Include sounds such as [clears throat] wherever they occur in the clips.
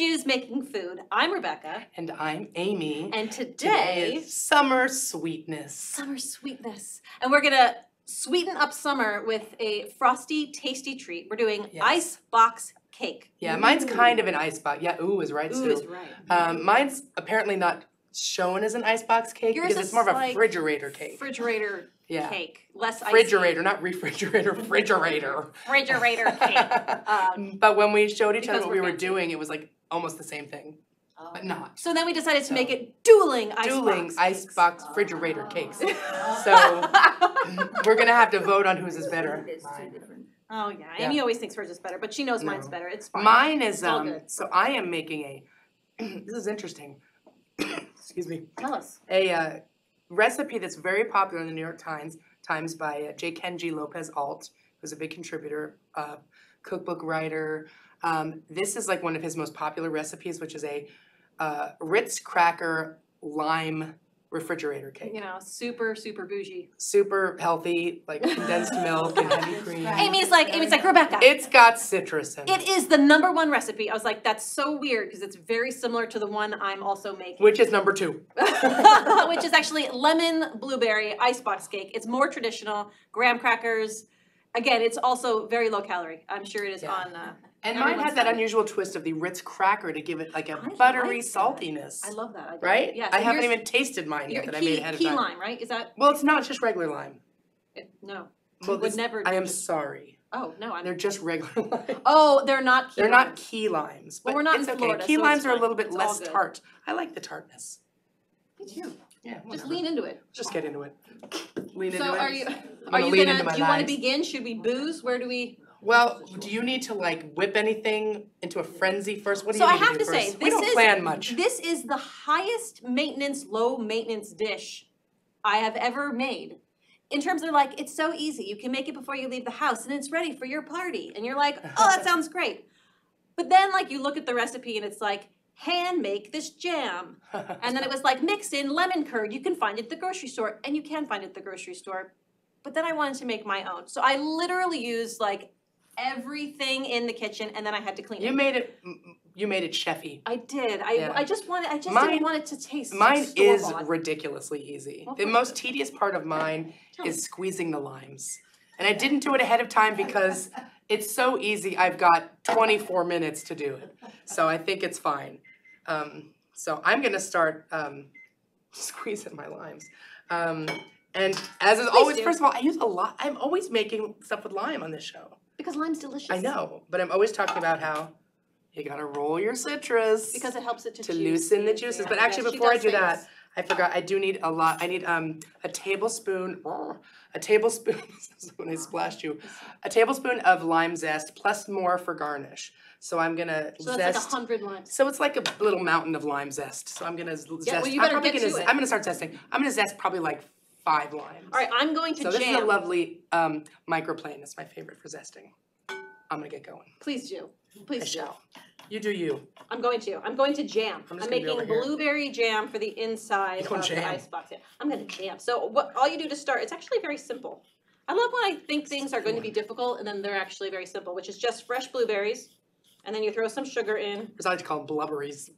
Jews Making Food. I'm Rebecca, And I'm Amy. and Today today, is summer sweetness. summer sweetness. And we're gonna sweeten up summer with a frosty, tasty treat. We're doing Yes. ice box cake. Yeah, mine's kind of an ice box. Yeah, ooh is right, Ooh Sue. is right. Um, mine's apparently not shown as an ice box cake Yours because it's more of a like refrigerator cake. Refrigerator Yeah. cake, less. Refrigerator, not refrigerator, [laughs] refrigerator. Refrigerator cake. [laughs] Um, but when we showed each other what we we're were fancy. doing, it was like almost the same thing, but not. so then we decided to So- make it dueling ice Dueling box icebox refrigerator cakes. [laughs] So we're gonna have to vote on whose is better. Oh yeah, Yeah. Amy always thinks hers is better, but she knows mine's better. It's fine. Mine is all um. good. So I am making a. [clears throat] this is interesting. [coughs] Excuse me. Tell us. A uh, recipe that's very popular in the New York Times Times by uh, J. Kenji Lopez Alt, who's a big contributor, uh, cookbook writer. Um, this is like one of his most popular recipes, which is a uh, Ritz cracker lime refrigerator cake. You know, super super bougie. Super healthy, like condensed [laughs] milk and heavy cream. Amy's like Amy's like Rebecca. It's got citrus in it, It is the number one recipe. I was like, that's so weird because it's very similar to the one I'm also making, which is number two. [laughs] which is actually lemon blueberry icebox cake. It's more traditional, graham crackers. Again, it's also very low calorie. I'm sure it is Yeah. on. Uh, And mine has that unusual twist of the Ritz cracker to give it like a I buttery like saltiness. I love that. I right? Yes. I haven't even tasted mine yet that I made ahead of time. key lime, right? Is that Well, it's not just regular lime. it, no? Well, would never I am sorry. Oh no, I'm. They're just regular [laughs] lime. Oh, they're not. Key They're not key limes, but Well, we're not it's in okay. Florida, key so limes are a little bit It's less tart. I like the tartness. Me too. Yeah, Just lean into it. Just get into it. Lean So into it. So are you? Are you gonna? Do you want to begin? Should we booze? Where do we? Well, do you need to like whip anything into a frenzy first? What do So you I have to to say, this we don't is plan much. this is the highest maintenance, low maintenance dish I have ever made. In terms of like, it's so easy. You can make it before you leave the house, and it's ready for your party. And you're like, [laughs] oh, that sounds great. But then like you look at the recipe, and it's like, hand make this jam. [laughs] And then it was like mix in lemon curd. You can find it at the grocery store, and you can find it at the grocery store. But then I wanted to make my own, so I literally used like everything in the kitchen, and then I had to clean you it. made it. You made it chefy. I did. I, Yeah. I just wanted. I just Mine- didn't want it to taste. Mine is store-bought. ridiculously easy. Well, The most tedious part of mine [laughs] Tell me. is squeezing the limes. And I didn't do it ahead of time because [laughs] it's so easy. I've got 24 minutes to do it. So I think it's fine. Um, so I'm going to start um, [laughs] squeezing my limes. Um, and as is always, do. first of all, I use a lot. I'm always making stuff with lime on this show. Because lime's delicious. I know, but I'm always talking about how you got to roll your citrus because it helps it to, to loosen the juices. yeah, But actually, yes, she before I do say that. I forgot. I do need a lot. I need um a tablespoon. A tablespoon. [laughs] this is when I splashed you. A tablespoon of lime zest plus more for garnish. So I'm gonna So like zest. a hundred limes. so it's like a little mountain of lime zest. So I'm gonna z- zest. well, you I'm better probably get gonna. to it. I'm gonna start zesting. I'm gonna zest probably like five limes. All right, I'm going to jam. So this is a lovely um, microplane. It's my favorite for zesting. I'm gonna get going. Please do. I Please do. shall. You do you. I'm going to. I'm going to jam. I'm I'm, making over here. blueberry jam for the inside of jam. the icebox. Yeah, I'm going to jam. So what? All you do to start, it's actually very simple. I love when I think things are going to be difficult and then they're actually very simple, which is just fresh blueberries, and then you throw some sugar in. As I like to call them blubberies.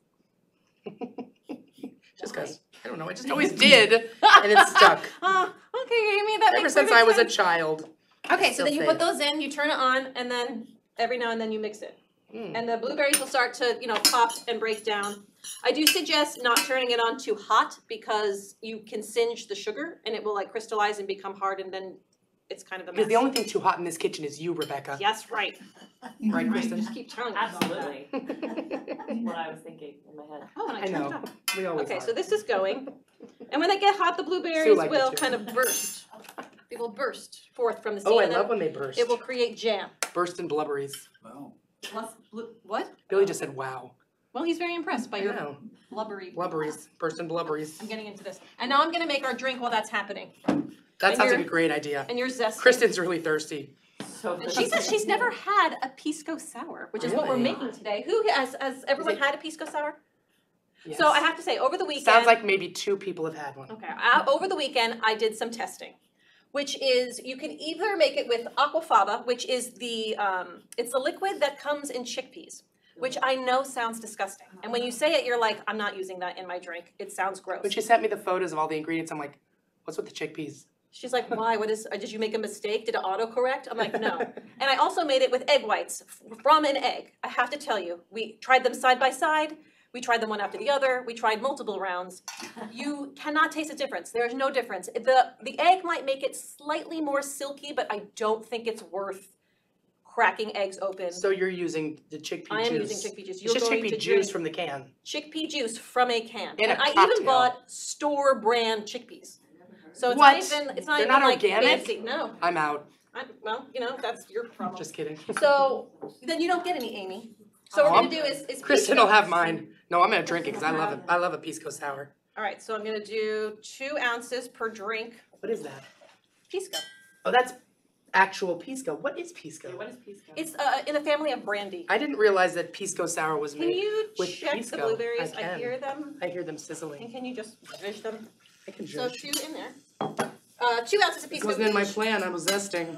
[laughs] just because I don't know, I just always did, and it stuck Oh, [laughs] okay, Amy, that ever makes since perfect I was a sense. child. Okay, so still then you put those in, you turn it on, and then every now and then you mix it. Mm. And the blueberries will start to, you know, pop and break down. I do suggest not turning it on too hot because you can singe the sugar and it will like crystallize and become hard and then it's kind of a mess. Because the only thing too hot in this kitchen is you, Rebecca. Yes, right. [laughs] Right, I Kristen? just keep telling you. Absolutely. [laughs] what I was thinking in my head. Oh, and I I turned know. it up. We always Okay, are. so this is going. And when they get hot, the blueberries liked it will too. kind of burst. They will burst forth from the seed Oh, I and love then when they burst. it will create jam. burst and blubberies. Wow. Plus, blue, what? Billy just said, "Wow." Well, he's very impressed by I your know. blubbery. Blubberies, burst and blubberies. I'm getting into this. And now I'm gonna make our drink while that's happening. That And sounds like you're- a great idea. And you're zesty. Kristen's really thirsty. So And she says she's never had a pisco sour, which is what we're Really? making today. Who has has everyone it- had a pisco sour? Yes. So I have to say, over the weekend. Sounds like maybe two people have had one. Okay. Uh, over the weekend, I did some testing, which is you can either make it with aquafaba, which is the um, it's the liquid that comes in chickpeas. which I know sounds disgusting. And when you say it, you're like, I'm not using that in my drink. It sounds gross. But she sent me the photos of all the ingredients. I'm like, what's with the chickpeas? She's like, why? What is? Did you make a mistake? Did it autocorrect? I'm like, no. [laughs] And I also made it with egg whites from an egg. I have to tell you, we tried them side by side. We tried them one after the other. We tried multiple rounds. You cannot taste a difference. There is no difference. The the egg might make it slightly more silky, but I don't think it's worth cracking eggs open. So you're using the chickpea I am juice. using chickpea juice. You're just going chickpea to juice from the can. chickpea juice from a can. In and I cocktail. even bought store brand chickpeas. So it's What? not even it's not They're even not like organic? fancy. No. I'm out. I, well, you know, that's your problem. Just kidding. So then you don't get any Amy. So what Oh, we're I'm- gonna do is, is Kristen will have mine. No, I'm gonna drink it because I love it. I love a pisco sour. All right, so I'm gonna do two ounces per drink What is that? pisco. Oh, that's actual pisco. What is pisco? What is pisco? It's uh, in the family of brandy. I didn't realize that pisco sour was Can made. you check the blueberries? I I hear them. I hear them And sizzling. can you just fish them? I can So judge. two in there. Uh, two ounces of This pisco. wasn't in my plan. I was zesting.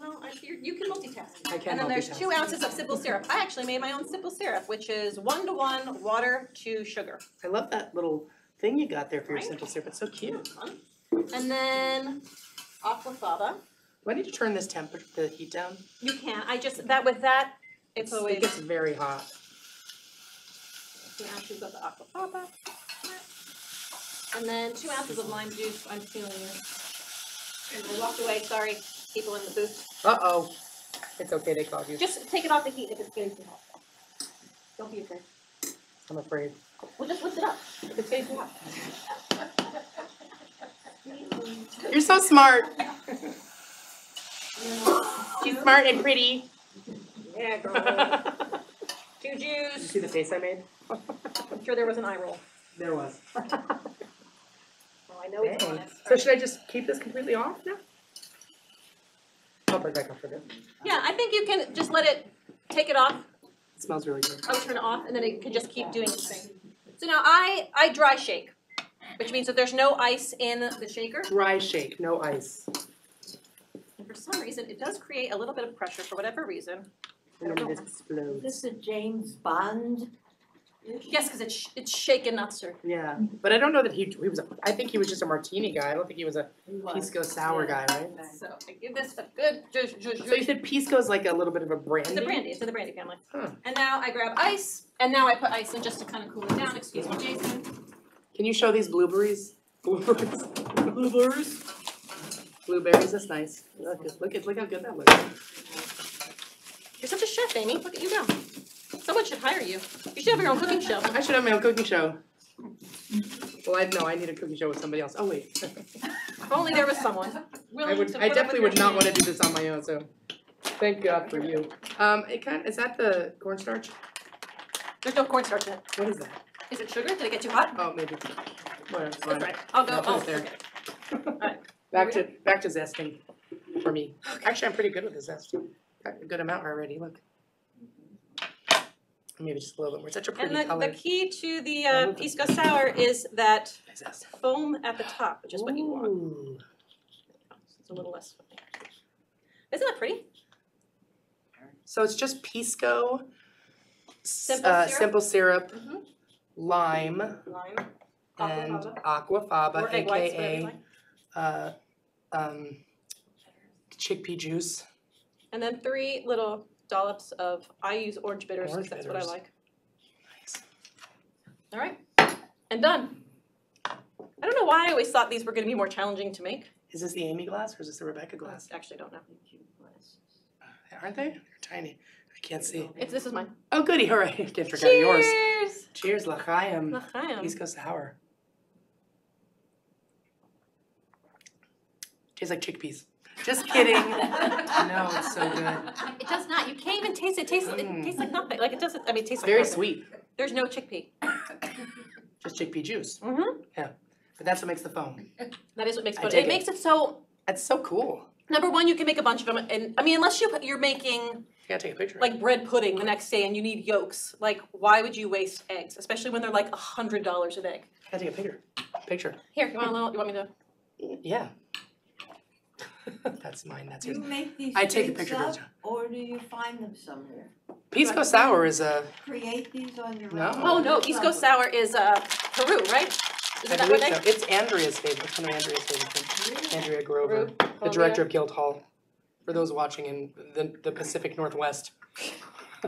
Well, I, you you can multitask. I can And then there's multitask. two ounces of simple syrup. I actually made my own simple syrup, which is one to one water to sugar. I love that little thing you got there for your Right. simple syrup. It's so cute. Fun. And then aquafaba. Why did you turn this temperature, the heat down? You can't. I just that with that, it's It always gets very hot. two ounces of the aquafaba. And then two ounces of lime juice. I'm feeling it. And I walked away. Sorry, people in the booth. Uh oh. It's okay. They called you. Just take it off the heat if it's getting too hot. Don't be afraid. I'm afraid. Well, just lift it up if it's getting too hot. You're so smart. She's smart and pretty. Yeah, girl. [laughs] Two Did you juice. see the face I made? I'm sure there was an eye roll. There was. [laughs] I know it's on it. So should I just keep this completely off now? I'll put it back on for this. Yeah, I think you can just let it take it off. It smells really good. I would turn it off, and then it could just keep doing its thing. So now I I dry shake, which means that there's no ice in the shaker. Dry shake, no ice. And for some reason, it does create a little bit of pressure for whatever reason. And then it explodes. This is James Bond. Yes, because it's sh- it's shaken, not stirred. Yeah, but I don't know that he he was. A, I think he was just a martini guy. I don't think he was a pisco sour guy, right? So I give this a good. zhuzh, zhuzh, So you said pisco is like a little bit of a brandy. It's a brandy. It's in the brandy family. Huh. And now I grab ice, and now I put ice in just to kind of cool it down. Excuse me, Jason. Can you show these blueberries? [laughs] Blueberries. Blueberries. Blueberries. That's nice. Look, at- look at look how good that looks. You're such a chef, Amy. Look at you go. Someone should hire you. You should have your own cooking show. I should have my own cooking show. Well, I know I need a cooking show with somebody else. Oh wait. If only there was someone I willing would. to I up definitely with would your not want to do this on my own. So, thank God for you. Um, it kind is that the cornstarch? There's no cornstarch in it. What is that? Is it sugar? Did it get too hot? Oh, maybe. Whatever. it's That's right. I'll go. I'll put Oh, it there. okay. [laughs] Back to back to zesting for me. Actually, I'm pretty good with the zest. Got a good amount already. Look. Maybe just a little bit more. Such a pretty And the, the key to the uh, pisco sour is that foam at the top, which is what you want. Ooh. It's a little less. Isn't that pretty? So it's just pisco, s- Simple uh, syrup? simple syrup, Mhm. lime, Lime. and Aquafaba. aquafaba, Or egg whites, whatever you aka like. uh, um, chickpea juice. And then three little dollops of, I use orange bitters because Orange that's what I bitters. like. Nice. All right, and done. I don't know why I always thought these were gonna be more challenging to make. Is this the Amy glass or is this the Rebecca glass? Actually, don't know. Uh, aren't they? They're tiny. I can't see. It's, this is mine. Oh, goody! Right, [laughs] can't drink out of yours. Cheers! Cheers, l'chaim. L'chaim. Pisco sour. Tastes like chickpeas. Just kidding. [laughs] no, it's so good. It does not, you can't even taste it, it tastes, it Mm. tastes like nothing, like it doesn't, I mean, it tastes like Very nothing. sweet. There's no chickpea. [laughs] Just chickpea juice. Mm-hmm. Yeah. But that's what makes the foam. That is what makes I it, dig it it. makes it so, That's so cool. number one, you can make a bunch of them, and, I mean, unless you, you're making You gotta take a picture. like bread pudding the next day and you need yolks, like, why would you waste eggs, especially when they're like a hundred dollars an egg? gotta take a picture. Picture. Here, you want a little, you want me to? Yeah. [laughs] that's mine. That's Do yours. you make these I take a drinks picture, up, Georgia. or do you find them somewhere? Pisco sour is a, Create these on your No. own? Oh, no, pisco Sour is, uh, Peru, right? I Isn't that where believe they? so. It's Andrea's favorite. It's one of Andrea's favorites. Andrea Grover, Peru, the director of Guild Hall. For those watching in the, the Pacific Northwest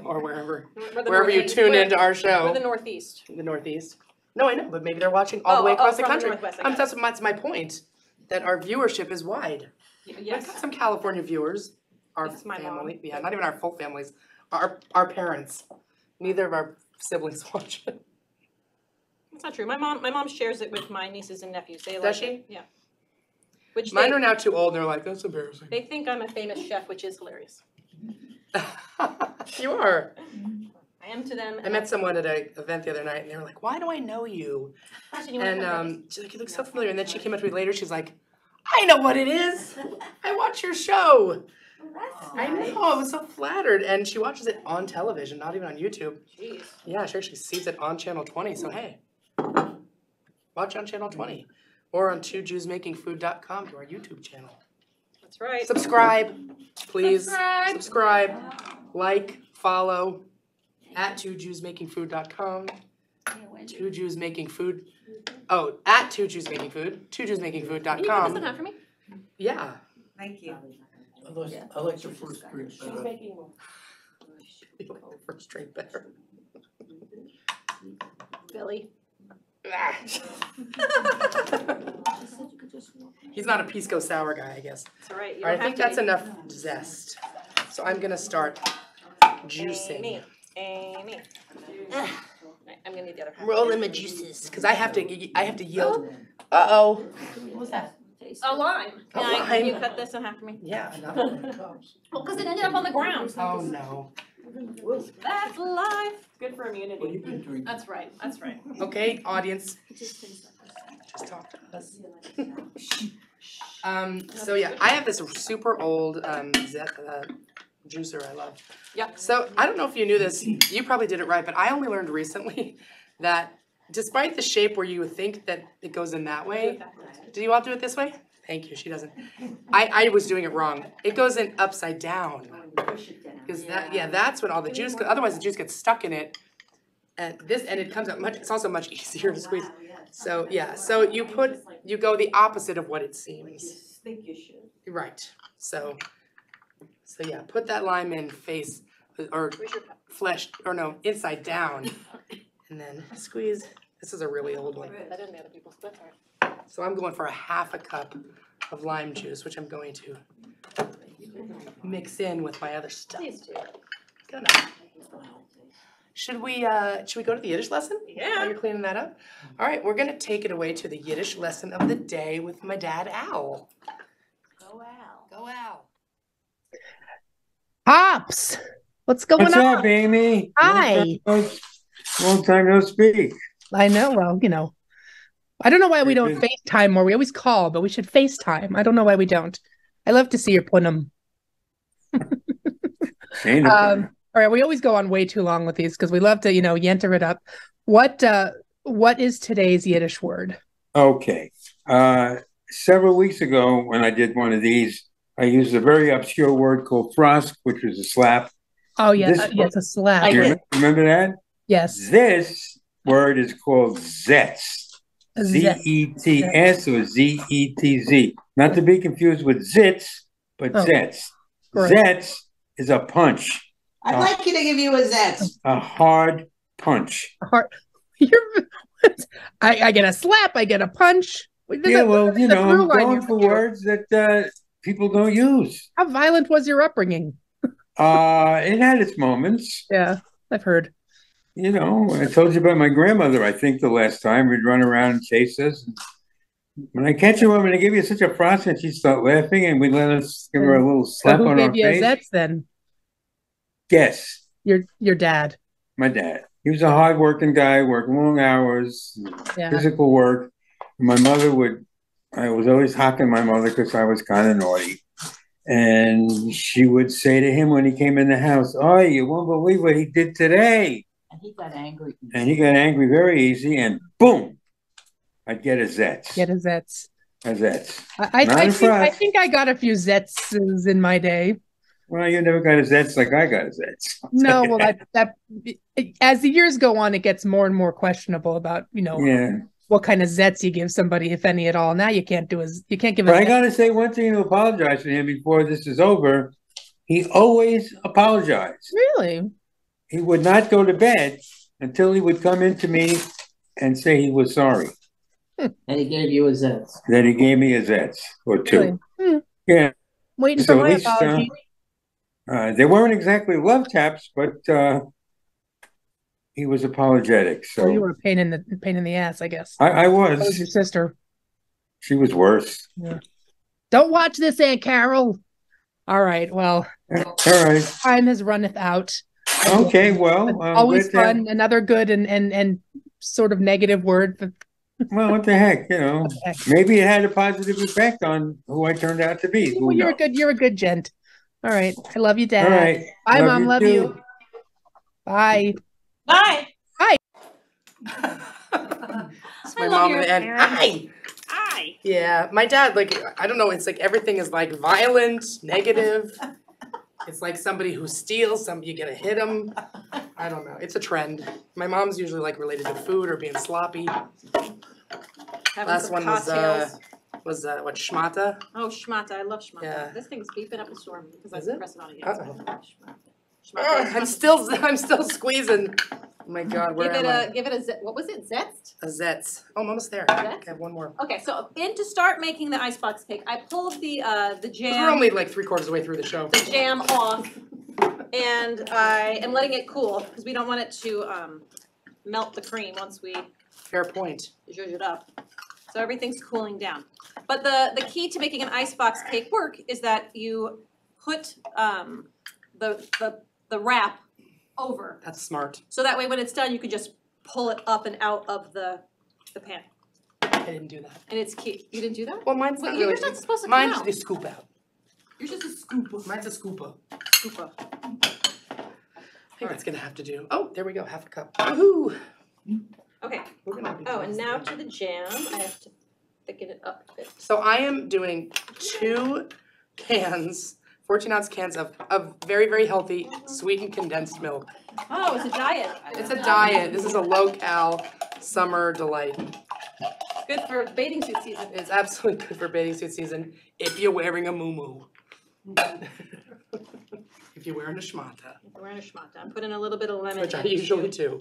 or wherever, [laughs] We're wherever you Northeast. tune We're- into our We're show, the Northeast. the Northeast. No, I know, but maybe they're watching all the Oh, way oh, across the from the country. Northwest, I Um, got that's, that's my point, that our viewership is wide. Y- We've Yes. got some California viewers, our It's my family, yeah, not even our full families, our, our parents. Neither of our siblings [laughs] watch it. That's not true. My mom, my mom shares it with my nieces and nephews. They like Does it. Yeah. Which Mine they, are now too old, and they're like, that's embarrassing. they think I'm a famous chef, which is hilarious. [laughs] You are. I am to them. I met someone at an event the other night and they were like, why do I know you? Actually, you wanna And come um, she's like, you look so familiar. And then she came up to me later, she's like, I know what it is. I watch your show. I know, I was so flattered. And she watches it on television, not even on YouTube. Jeez. Yeah, she actually sees it on Channel 20, so hey. Watch on Channel 20 or on twojewsmakingfood.com to our YouTube channel. That's right. Subscribe, please. Subscribe. Subscribe, like, follow at twojewsmakingfood.com. Two Jews Making Food. Mm-hmm. Oh, at Two Jews Making Food. Two Jews Making Can you put this in Food.com. half for me? Yeah. Thank you. I like, I like the first drink She's better. making [laughs] First drink better. Billy. [laughs] He's not a pisco sour guy, I guess. It's all right. You All right, I don't think have that's to enough zest. So I'm gonna start juicing. Amy. Amy. Right, [laughs] I'm gonna need the other half. Rolling my juices, because I have to, I have to yield. Uh-oh. What was that? A lime. A Can I, can you cut this in half for me? Yeah, [laughs] another one. Well, because it ended up on the ground. Oh, no. That's life. Good for What you immunity. been drinking? That's right. That's right. Okay, audience, just talk to us. [laughs] Um, so yeah, I have this super old, um, Zet, uh, juicer I love. Yeah. So I don't know if you knew this, you probably did it right, but I only learned recently [laughs] that despite the shape where you would think that it goes in that way, do you all do it this way? Thank you, she doesn't. I, I was doing it wrong. It goes in upside down. Oh, push it down. Cause that, yeah, that's when all the juice, go- otherwise the juice gets stuck in it. And this, and it comes out much, it's also much [laughs] easier to oh, squeeze. So, yeah, so you put, you go the opposite of what it seems. think you should. Right, so, so yeah, put that lime in face, or Where's your cup? flesh, or no, inside down. [laughs] And then squeeze, this is a really old one. That didn't other people's stuff. So I'm going for a half a cup of lime juice, which I'm going to mix in with my other stuff. Please do. Gonna. Should we, uh, should we go to the Yiddish lesson? Yeah. While Yeah. you're cleaning that up? All right, we're gonna take it away to the Yiddish lesson of the day with my dad Al. Go Al. Go Al. Pops, what's going What's on? up, Amy? Hi. Long time no- Long time no speak. I know. Well, you know, I don't know why we don't FaceTime more. We always call, but we should FaceTime. I don't know why we don't. I love to see your punum. [laughs] Um, all right, we always go on way too long with these because we love to, you know, yenter it up. What uh what is today's Yiddish word? Okay. Uh, several weeks ago, when I did one of these, I used a very obscure word called frask, which was a slap. Oh yeah, This uh, yes, a slap. I You did. Remember that? Yes. This word is called zets. a Z zet. E T S or Z E T Z. Not to be confused with zits, but Oh, zetz. correct. Zetz is a punch, I'd like you to give you a zets. a hard punch. Heart. [laughs] You're, I, I get a slap. I get a punch. There's Yeah, a- well, there's you know, I'm going for words that uh, people don't use. How violent was your upbringing? [laughs] Uh, it had its moments. Yeah, I've heard. You know, I told you about my grandmother, I think, the last time. We'd run around and chase us. When I catch a woman, I give you such a frask, and she'd start laughing, and we'd let us give her a little So slap who on our gave you a face. zets then? Guess, Your your dad. my dad. He was a hard-working guy, worked long hours, Yeah. physical work. My mother would, I was always hocking my mother because I was kind of naughty. And she would say to him when he came in the house, Oh, you won't believe what he did today. And he got angry. And he got angry very easy, and boom, I'd get a Zets. Get a zets. A Zets. I, I, Not I, a think, I think I got a few zetses in my day. Well, you never got a Zets like I got a Zets. [laughs] No, well, that, that, as the years go on, it gets more and more questionable about, you know, Yeah, what kind of zets you give somebody, if any at all. Now you can't do as, you can't give a but I gotta say one thing to apologize to him before this is over. He always apologized. Really? He would not go to bed until he would come into me and say he was sorry And he gave you a Zets. that he gave me a Zets or two. Really? Hmm. Yeah, Waiting So for my least, uh, apology. uh, they weren't exactly love taps, but uh, he was apologetic. So Well, you were a pain in the, pain in the ass, I guess. I, I was was. your sister. She was worse. Don't watch this, Aunt Carol. All right, well, All right. time has runneth out. Okay. Well, uh, But always fun. Another good and and and sort of negative word. But Well, what the heck, you know? heck. Maybe it had a positive effect on who I turned out to be. Who well, you're a good. You're a good gent. All right. I love you, Dad. All right. Bye, Mom. Love too. you. Bye. Bye. [laughs] It's my love mom your and parents. hi. Hi. Yeah, my dad, like, I don't know, it's like everything is like violent, negative. [laughs] It's like somebody who steals, some you gotta hit them. I don't know. It's a trend. My mom's usually like related to food or being sloppy. Having Last some one was uh was uh what schmata? Oh, schmata, I love schmata. Yeah. This thing's beeping up a storm because I Is it? pressed it on again. Uh-oh. Schmata. Ugh, I'm still I'm still squeezing. Oh my god, where Give it am a, give it a, ze- what was it, zest? A Zets. Oh, I'm almost there. Zets? Okay, one more. Okay, so in to start making the icebox cake, I pulled the, uh, the 'Cause We're jam, only like three quarters of the way through the show. the jam off. And I am letting it cool, because we don't want it to, um, melt the cream once we Fair point. zhuzh it up. So everything's cooling down. But the, the key to making an icebox cake work is that you put, um, the, the, the wrap over. That's smart. So that way when it's done, you can just pull it up and out of the, the pan. I didn't do that. And it's cute. You didn't do that? Well, mine's Wait, not really. not supposed to Mine's come out. a scoop out. You're just a scooper. Mine's a scooper. Scooper. Alright, it's that's gonna have to do. Oh, there we go, half a cup. Woohoo! Okay. We're gonna be Oh, and now to the jam. I have to thicken it up a bit. So I am doing two pans 14 ounce cans of, of very, very healthy sweetened condensed milk. Oh, it's a diet. It's a diet. This is a low cal summer delight. Good for bathing suit season. It's absolutely good for bathing suit season if you're wearing a moo mm-hmm. if you're wearing a shmata. If you're wearing a shmata. I'm putting a little bit of lemon Which I usually do.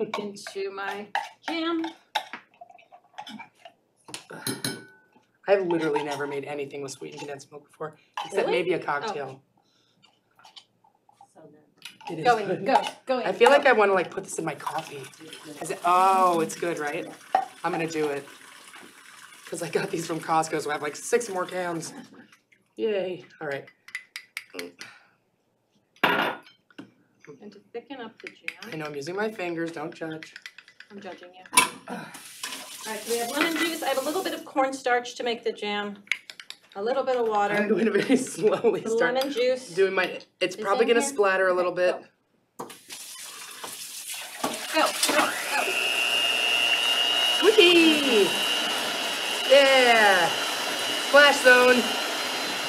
into my jam. I've literally never made anything with sweetened condensed milk before, except Really? maybe a oh. cocktail. So good. It is Go in, good. go, go in. I feel go. like I wanna like put this in my coffee. Is it, oh, it's good, right? I'm gonna do it. Cause I got these from Costco, so I have like six more cans. Yay, alright. And to thicken up the I jam, know I'm using my fingers, don't judge. I'm judging you. [sighs] [sighs] Alright, so we have lemon juice. I have a little bit of cornstarch to make the jam. A little bit of water. I'm going to very [laughs] slowly The start lemon juice. doing my, it's probably gonna splatter a little bit. Go. Go, go! Yeah! Splash zone.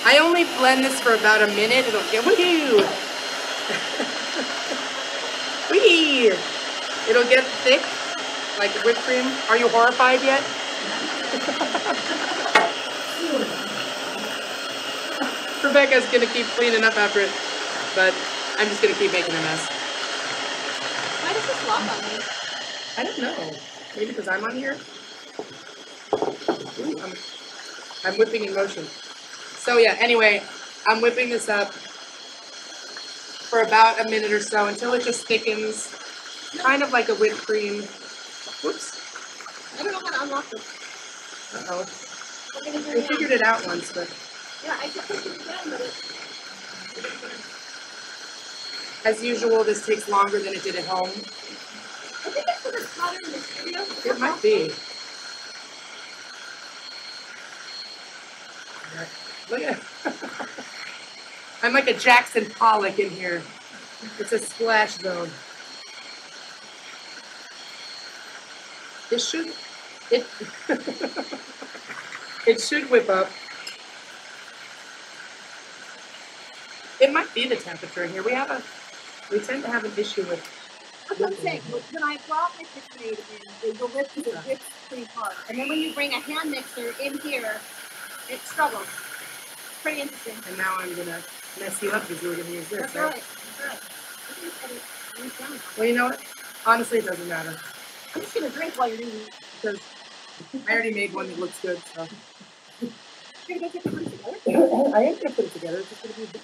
I only blend this for about a minute, it'll get, woohoo! [laughs] Whee! It'll get thick, like whipped cream. Are you horrified yet? [laughs] Rebecca's gonna keep cleaning up after it, but I'm just gonna keep making a mess. Why does this lock on me? I don't know. Maybe because I'm on here. Ooh, I'm, I'm whipping in motion. So yeah, anyway, I'm whipping this up for about a minute or so until it just thickens, kind of like a whipped cream. Whoops. I don't know how to unlock this. Uh-oh. I We figured it out once, but Yeah, I could push it down, but it. as usual, this takes longer than it did at home. I think it's because it's hotter in the studio. It might be. Look at [laughs] I'm like a Jackson Pollock in here. It's a splash zone. It should it it should whip up. It might be the temperature in here. We have a, we tend to have an issue with. That's what I'm saying, when I brought my KitchenAid in, the- the lip is a whipped pretty hard, and then when you bring a hand mixer in here, it struggles. Pretty interesting. And now I'm gonna mess you up because you were gonna use this, That's right? right, that's right. I think I did it. Use down. Well, you know what? Honestly, it doesn't matter. I'm just gonna drink while you're eating. Because I already made one that looks good, so. You're gonna get the fruit together? [laughs] I am gonna put it together, it's just gonna be. a bit-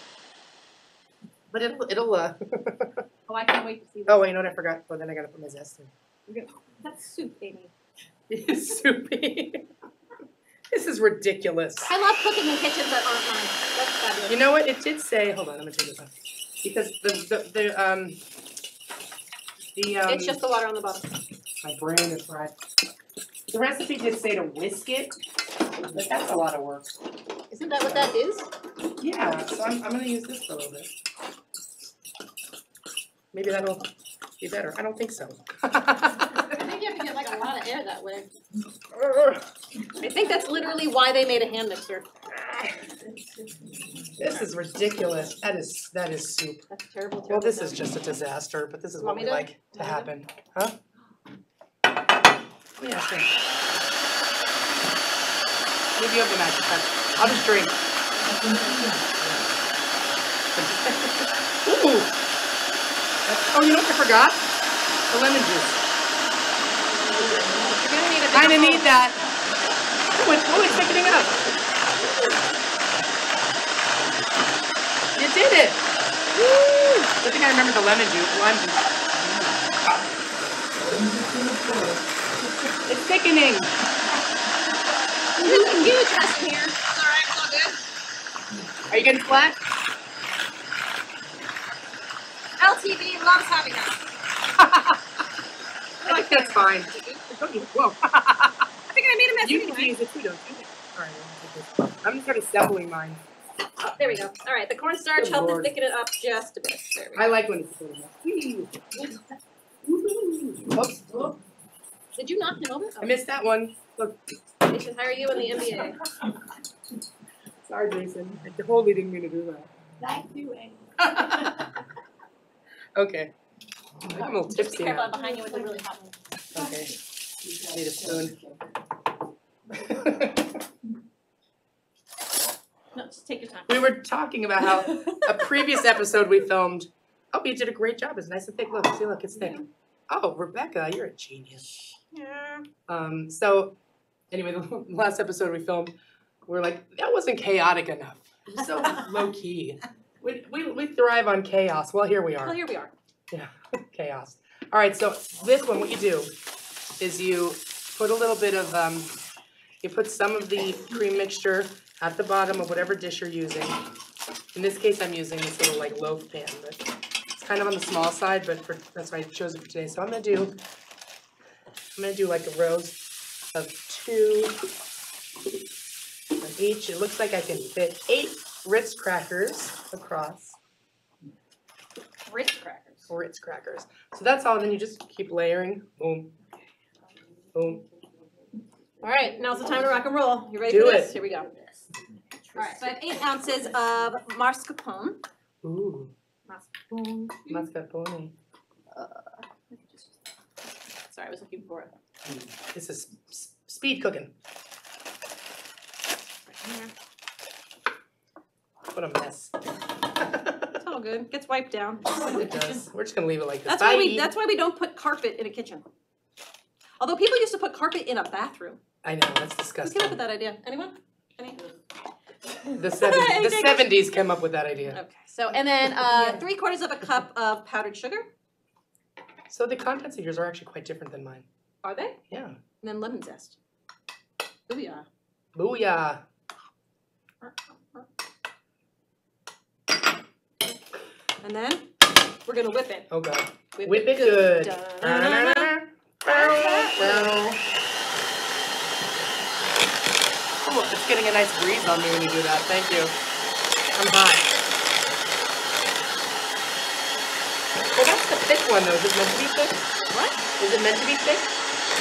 But it'll, it'll, uh, [laughs] Oh, I can't wait to see this. oh, wait, you know what I forgot? Well, then I gotta put my zest in. That's soup, Amy. It's soupy. This is ridiculous. I love cooking in kitchens that aren't mine. That's fabulous. You know what? It did say, hold on, I'm gonna take this off. Because the, the, the, um, the, um, It's just the water on the bottom. My brain is fried. The recipe did say to whisk it, but that's a lot of work. Isn't that what that is? Yeah, so I'm, I'm gonna use this for a little bit. Maybe that'll be better. I don't think so. [laughs] I think you have to get like a lot of air that way. I think that's literally why they made a hand mixer. This is ridiculous. That is, that is soup. That's terrible, terrible. Well, this is just a disaster, but this is Want what me we to- like to want me happen, huh? Yeah, sure. You have the. I'll just drink. [laughs] Ooh. That's- Oh, you know what I forgot? The lemon juice. You're gonna need a big Kinda need that. [laughs] Oh, it's, oh, it's thickening up. You did it. Woo! Good thing I remember the lemon juice, lime juice. It's thickening. There's a huge mess in here. It's all right, it's all good. Are you getting flat? LTV loves having us. I think that's fine. Whoa. I think I made a mess You can anyway. use it too, don't you? Alright, I'll take this. I'm gonna start assembling mine. Oh, there we go. All right, the cornstarch Good helped to thicken it up just a bit. There we I like when it's thickening up. Oops, whoop. Did you knock him over? I missed that one. Look, They should hire you in the NBA. [laughs] sorry, Jason. I totally didn't mean to do that. Thank you, Amy. [laughs] Okay. I'm a little Just be tipsy careful, now. I'm behind you with a really hot one. Okay. [laughs] Need a spoon. No, just take your time. we were talking about how a previous episode we filmed. Oh, you did a great job. It's nice and thick. Look, see, look, it's thick. Oh, Rebecca, you're a genius. Yeah. Um, so anyway, [laughs] the last episode we filmed, we are like, that wasn't chaotic enough. It was so [laughs] low key. We, we, we thrive on chaos. Well, here we are. Well, here we are. Yeah, [laughs] chaos. All right, so this one, what you do is you put a little bit of, um, you put some of the cream mixture at the bottom of whatever dish you're using. In this case, I'm using this little like loaf pan, but it's kind of on the small side, but for, that's why I chose it for today. So I'm gonna do, I'm gonna do like a rows of two of each. It looks like I can fit eight Ritz crackers across. Ritz crackers. Ritz crackers. So that's all, and then you just keep layering, boom, boom. All right, now's the time to rock and roll. You ready Do for this? it. Here we go. All right, so I have eight ounces of mascarpone. Ooh, Mascarpone. mascarpone. Uh, Sorry, I was looking for it. This is s- speed cooking. Right here. What a mess. It's all good. Gets wiped down. It does. We're just gonna leave it like this. That's why we. That's why we don't put carpet in a kitchen. Although people used to put carpet in a bathroom. I know, that's Who disgusting. came up with that idea? Anyone? Any? The seventies, [laughs] the Take it. seventies came up with that idea. Okay. So and then uh, three quarters of a cup of powdered sugar. So the contents of yours are actually quite different than mine. Are they? Yeah. And then lemon zest. Booyah. Booyah. And then we're gonna whip it. Oh god. Whip, Whip it good. Da-na-na-na. Oh, it's getting a nice breeze on me when you do that. Thank you. I'm hot. Well, that's the thick one though. Is it meant to be thick? What? Is it meant to be thick?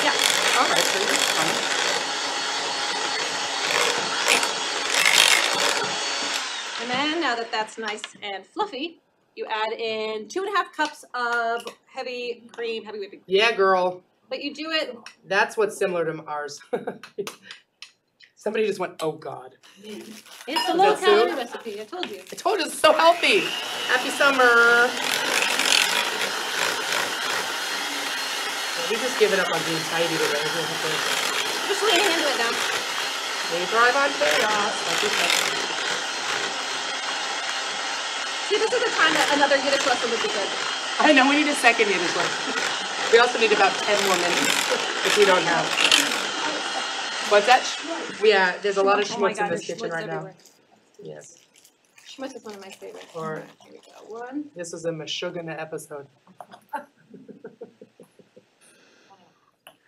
Yeah. All right, so that's fine. And then, now that that's nice and fluffy, you add in two and a half cups of heavy cream, heavy whipping. Yeah, girl. But you do it, That's what's similar to ours. [laughs] Somebody just went, oh God. it's a low calorie recipe, I told you. I told you it's so healthy. Happy summer. We just give it up on being tidy today. Just lean into it now. We thrive on chaos, like we said. See, this is the time that another Yiddish lesson would be good. I know, we need a second Yiddish one. We also need about ten more minutes, if we don't have. What's that? Yeah, uh, there's a lot of Oh my schmutz in this kitchen schmutz right now. Yes, Schmutz is one of my favorites. or Here we go, one. this is a Meshuggah episode.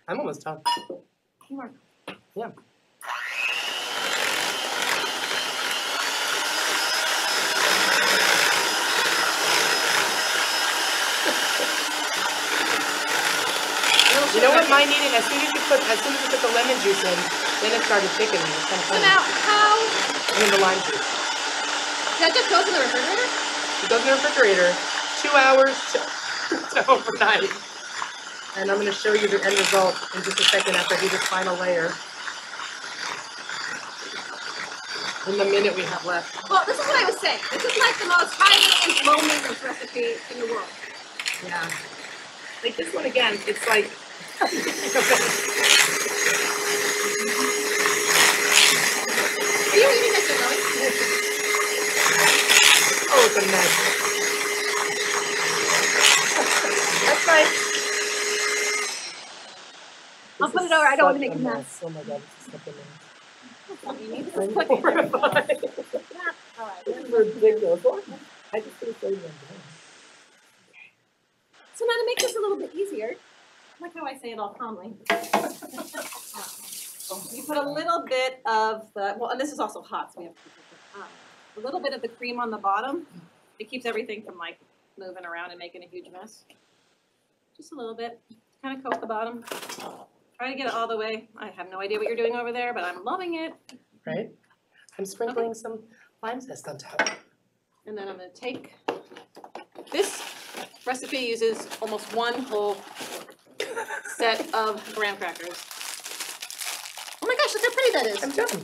I'm almost done. More. Yeah. You know what mine needed? As soon as you put, as soon as you put the lemon juice in, then it started thickening. It's kind of So now, how, I mean, the lime juice. that just goes in the refrigerator? It goes in the refrigerator, two hours to, [laughs] to overnight. And I'm gonna show you the end result in just a second after I do this final layer. In the minute we have left. Well, this is what I was saying. This is like the most high maintenance, low maintenance recipe in the world. Yeah. Like this one again, it's like. [laughs] Are you eating this alone? Oh, it's a mess. That's right. I'll put it over. I don't want to make a mess. Oh my god, this is such a mess. You need this I'm quick. This is ridiculous. I just feel so young. So now to make this a little bit easier, like how I say it all calmly. [laughs] You put a little bit of the, well, and this is also hot, so we have to keep it, um, a little bit of the cream on the bottom. It keeps everything from like moving around and making a huge mess. Just a little bit, kind of coat the bottom. Try to get it all the way. I have no idea what you're doing over there, but I'm loving it. Right? I'm sprinkling some lime zest on top. And then I'm gonna take, this recipe uses almost one whole set of graham crackers. Oh my gosh, look how pretty that is. I'm done.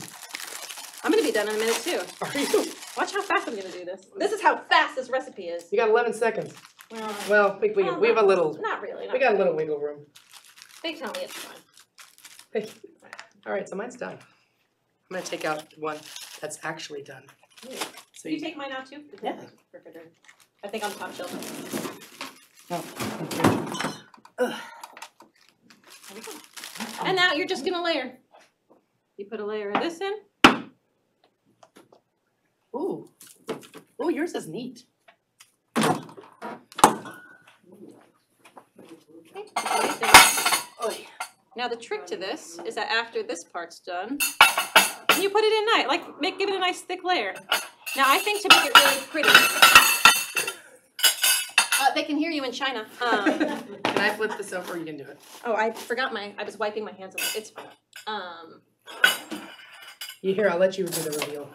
I'm gonna be done in a minute too. Are you? Watch how fast I'm gonna do this. This is how fast this recipe is. You got 11 seconds. Well, Well, we, we, we have a little, Not really, not we got a really. little wiggle room. They tell me it's fine. All right, so mine's done. I'm gonna take out one that's actually done. So Can you you, take mine out too? Yeah. I think I'm top shelf. There we go. And now you're just gonna layer. You put a layer of this in. ooh, ooh, yours is neat. Okay. Now the trick to this is that after this part's done, you put it in nice, like make give it a nice thick layer. Now I think to make it really pretty. Uh, they can hear you in China. Um, Can I flip this over? You can do it. oh, I forgot my. I was wiping my hands. It's fine. Um, You here? I'll let you do the reveal.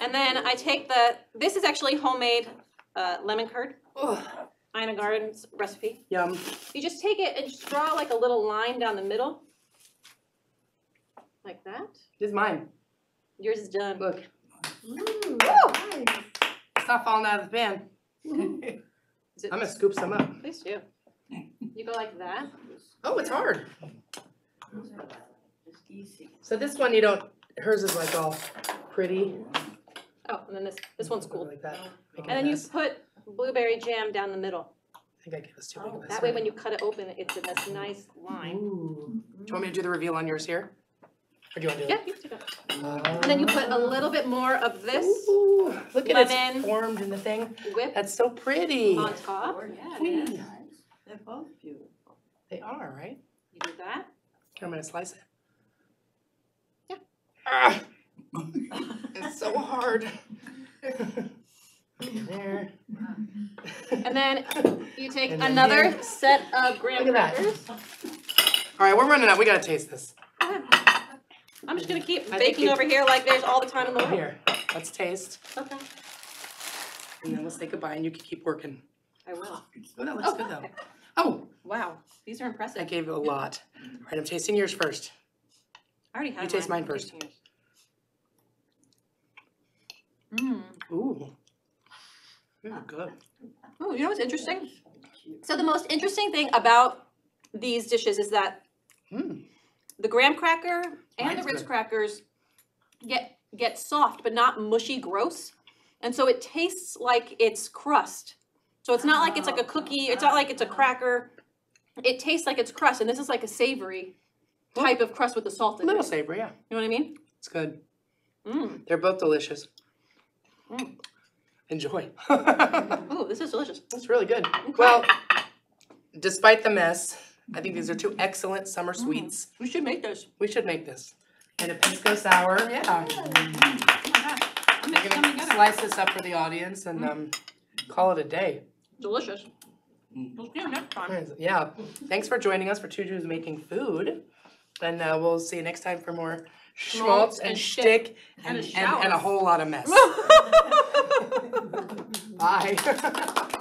and then I take the. This is actually homemade uh, lemon curd. Ugh, Ina Garten's recipe. yum. You just take it and just draw like a little line down the middle, like that. This is mine. Yours is done. Look, mm, Woo! it's not falling out of the pan. Is it- [laughs] I'm gonna scoop some up. Please do. You go like that. Oh, it's hard. So this one you don't. Hers is like all pretty. Oh, and then this this one's cool. Like that. Make And a then you put blueberry jam down the middle. I think I gave us too big of a That way, when you cut it open, it's in this nice line. Ooh. Do you want me to do the reveal on yours here? Or do you want to do Yeah, it? you can do that. And then you put a little bit more of this Ooh, look at lemon. it formed in the thing. whip That's so pretty. on top. Or, yeah, Whee. they're nice. They're both beautiful. They are, right? You do that. Here, I'm gonna slice it. Yeah. Ah, [laughs] it's so hard. [laughs] there. And then you take And then another here. set of graham Look at that. crackers. All right, we're running out. We gotta taste this. I'm just gonna keep think baking you- over here like there's all the time in the world. Here. let's taste, Okay, and then we'll say goodbye, and you can keep working. I will. Oh, that looks good though. Oh, Wow, these are impressive. I gave it a lot. All right, I'm tasting yours first. I already had You taste mine first. tasting yours. Mm. Ooh. Mm, good. Oh, you know what's interesting? So the most interesting thing about these dishes is that Mm. the graham cracker and the Mine's Ritz good. crackers get get soft but not mushy gross. And so it tastes like it's crust. So it's not like it's like a cookie, it's not like it's a cracker. It tastes like it's crust and this is like a savory type of crust with the salt A in it. A little savory, yeah. You know what I mean? It's good. Mm. They're both delicious. Mm. Enjoy. [laughs] Ooh, this is delicious. That's really good. Well, despite the mess, I think these are two excellent summer Mm. sweets. We should make this. We should make this. And a pisco sour, yeah. I'm We're gonna slice this up for the audience and um, call it a day. Delicious. We'll see you next time. Yeah, thanks for joining us for Two Jews Making Food. And uh, we'll see you next time for more schmaltz and and shtick And and, a and, and a whole lot of mess. [laughs] [laughs] Bye. [laughs]